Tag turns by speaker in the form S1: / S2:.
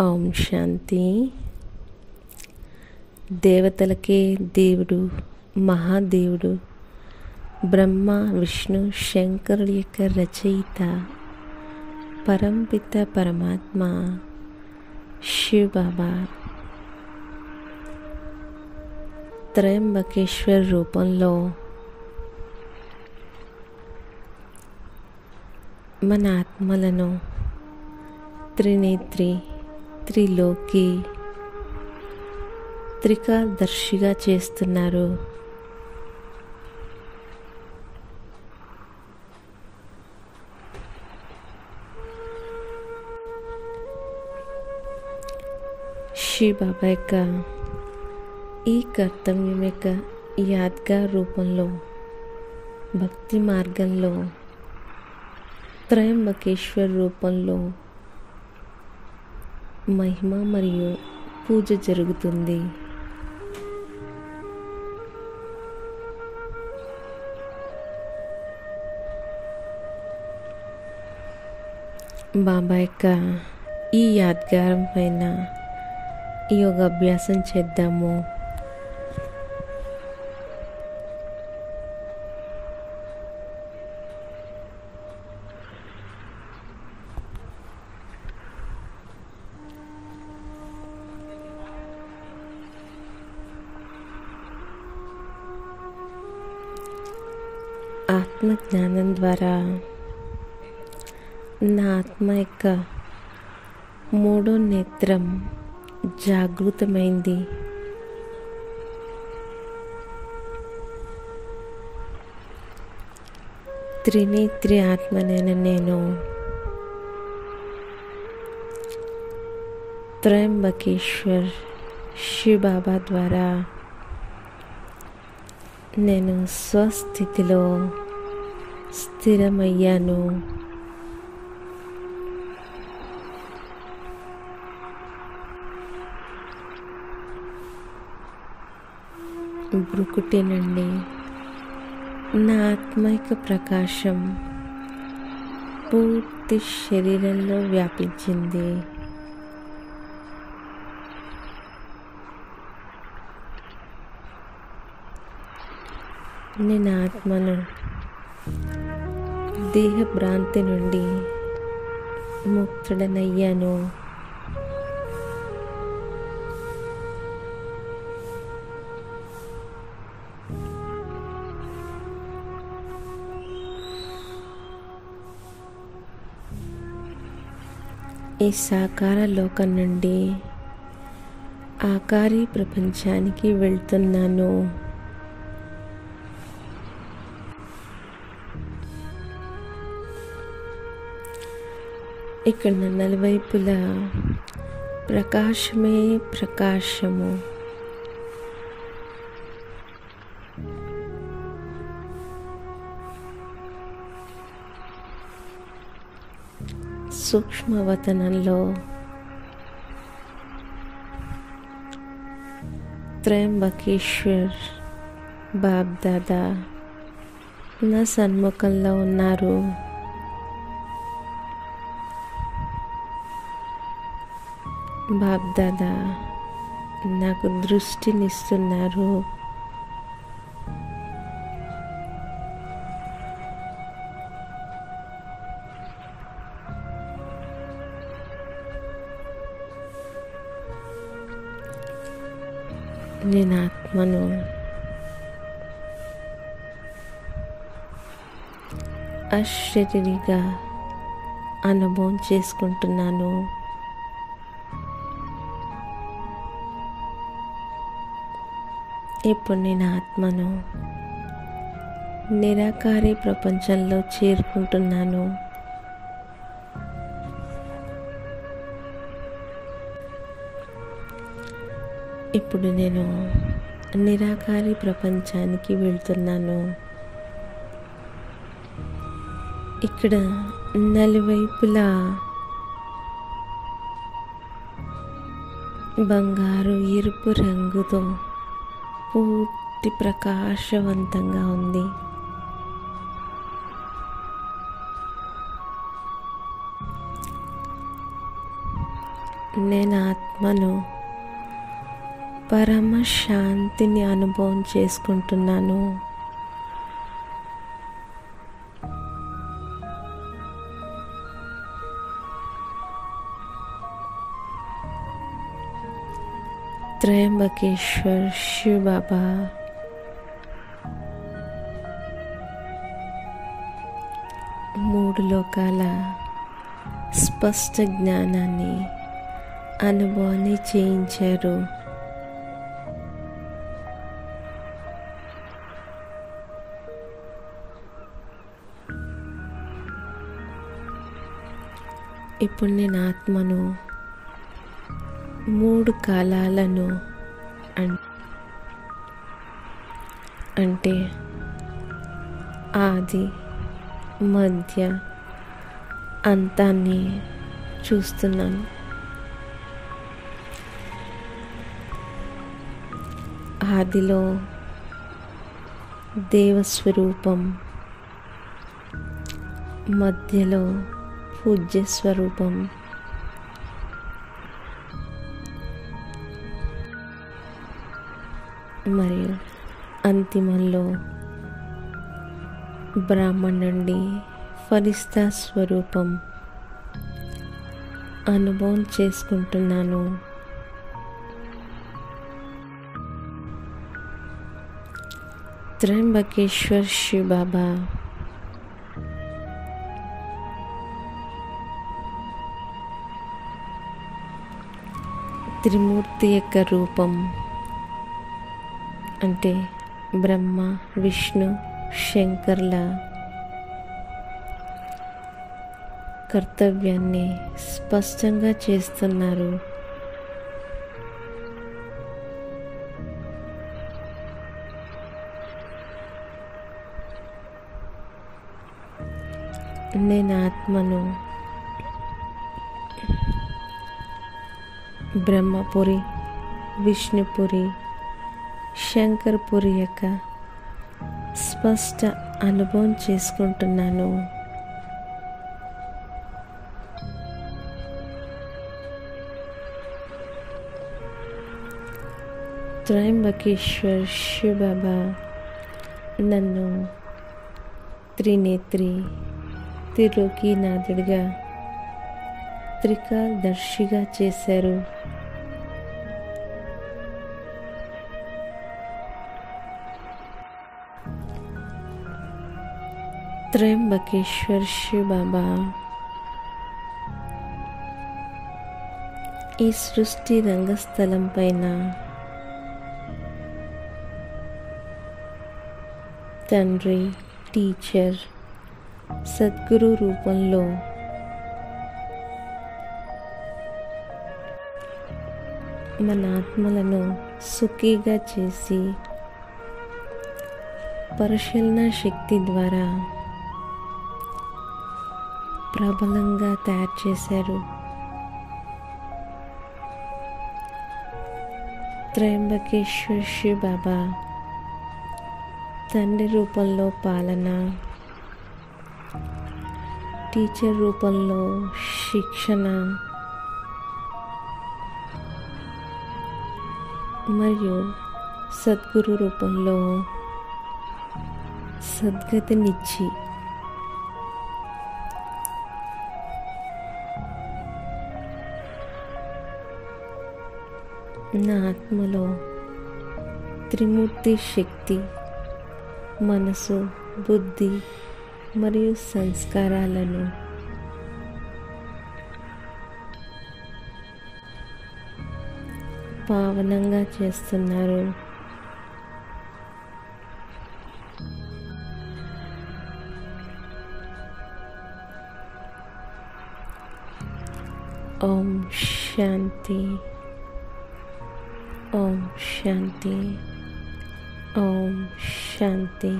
S1: ఓం శాంతి. దేవతలకే దేవుడు మహాదేవుడు బ్రహ్మ విష్ణు శంకరుడి యొక్క రచయిత పరంపిత పరమాత్మ శివ్ బాబా త్రయంబకేశ్వర్ రూపంలో మన ఆత్మలను త్రినేత్రి త్రిలోకి త్రికాదర్శిగా చేస్తున్నారు. శ్రీ బాబా యొక్క ఈ కర్తవ్యం యొక్క యాద్గార్ రూపంలో భక్తి మార్గంలో త్రయంబకేశ్వర్ రూపంలో మహిమ మరియు పూజ జరుగుతుంది. బాబా యొక్క ఈ యాద్గారం పైన యోగాభ్యాసం చేద్దాము. ఆత్మజ్ఞానం ద్వారా నా ఆత్మ యొక్క మూడో నేత్రం జాగృతమైంది త్రినేత్రి ఆత్మనైన నేను త్రయంబకేశ్వర్ శివబాబా ద్వారా నేను స్వస్థితిలో స్థిరమయ్యాను. బ్రుకుటి నుండి నా ఆత్మైక ప్రకాశం పూర్తి శరీరంలో వ్యాపించింది. నేను ఆత్మను దేహభ్రాంతి నుండి ముక్తుడనయ్యాను. ఈ సాకార లోకం నుండి ఆకారి ప్రపంచానికి వెళ్తున్నాను. ఇక్కడ నలువైపులా ప్రకాశమే ప్రకాశము. సూక్ష్మవతనంలో త్రయంబకేశ్వర్ బాబ్దాదా నా సన్ముఖంలో ఉన్నారు. బాబ్దాదా నాకు దృష్టినిస్తున్నారు. నేను ఆత్మను అశరీరిగా అనుభవం చేసుకుంటున్నాను. ఇప్పుడు నేను ఆత్మను నిరాకారి ప్రపంచంలో చేరుకుంటున్నాను. ఇప్పుడు నేను నిరాకారి ప్రపంచానికి వెళ్తున్నాను. ఇక్కడ నలువైపులా బంగారు ఎరుపు రంగుతో పూర్తి ప్రకాశవంతంగా ఉంది. నేను ఆత్మను పరమ శాంతిని అనుభవం చేసుకుంటున్నాను. త్రయంబకేశ్వర్ శివ బాబా మూడు లోకాల స్పష్ట జ్ఞానాన్ని అనుభవాన్ని చేయించారు. ఇప్పుడు నేను ఆత్మను మూడు కాలాలను అంటే ఆది మధ్య అంతాన్ని చూస్తున్నాను. ఆదిలో దేవస్వరూపం మధ్యలో పూజ్య స్వరూపం మరియు అంతిమంలో బ్రాహ్మణ్ నుండి స్వరూపం అనుభవం చేసుకుంటున్నాను. త్రయంబకేశ్వర్ శివ బాబా. త్రిమూర్తి యొక్క రూపం అంటే బ్రహ్మ విష్ణు శంకర్ల కర్తవ్యాన్ని స్పష్టంగా చేస్తున్నారు. నేను ఆత్మను బ్రహ్మపురి విష్ణుపురి శంకర్పురి యొక్క స్పష్ట అనుభవం చేసుకుంటున్నాను. త్రయంబకేశ్వర్ శివబాబా నన్ను త్రినేత్రి త్రిలోకీనాథుడిగా త్రికాదర్శిగా చేశారు. త్రయంబకేశ్వర్ శివ బాబా. ఈ సృష్టి రంగస్థలం పైన తండ్రి టీచర్ సద్గురు రూపంలో మన ఆత్మలను సుఖీగా చేసి పరిశీలన శక్తి ద్వారా ప్రబలంగా తయారు చేశారు. త్రయంబకేశ్వర శివ బాబా తండ్రి రూపంలో పాలన టీచర్ రూపంలో శిక్షణ మరియు సద్గురు రూపంలో సద్గతినిచ్చి నా ఆత్మలో త్రిమూర్తి శక్తి మనసు బుద్ధి మరియు సంస్కారాలను పావనంగా చేస్తున్నారు. ఓం శాంతి. ఓం శాంతి ఓం శాంతి